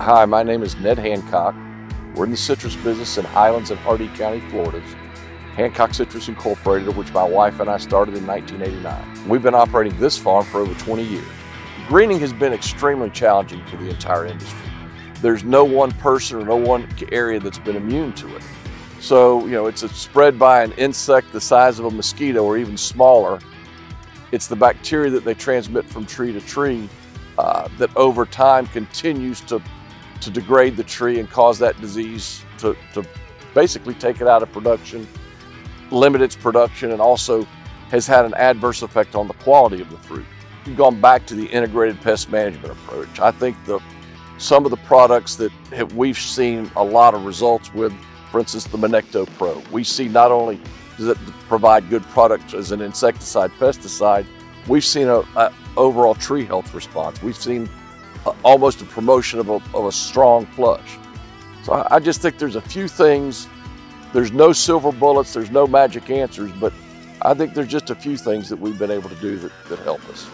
Hi, my name is Ned Hancock. We're in the citrus business in Highlands and Hardee County, Florida. Hancock Citrus Incorporated, which my wife and I started in 1989. We've been operating this farm for over 20 years. Greening has been extremely challenging for the entire industry. There's no one person or no one area that's been immune to it. So, you know, it's a spread by an insect the size of a mosquito or even smaller. It's the bacteria that they transmit from tree to tree uh, that over time continues to, to degrade the tree and cause that disease to, to basically take it out of production, limit its production, and also has had an adverse effect on the quality of the fruit. We've gone back to the integrated pest management approach. I think the some of the products that have, we've seen a lot of results with, for instance, the Minecto Pro. We see not only does it provide good products as an insecticide, pesticide, we've seen a, a overall tree health response. We've seen almost a promotion of a, of a strong flush. So I, I just think there's a few things. There's no silver bullets. There's no magic answers, but I think there's just a few things that we've been able to do that, that help us.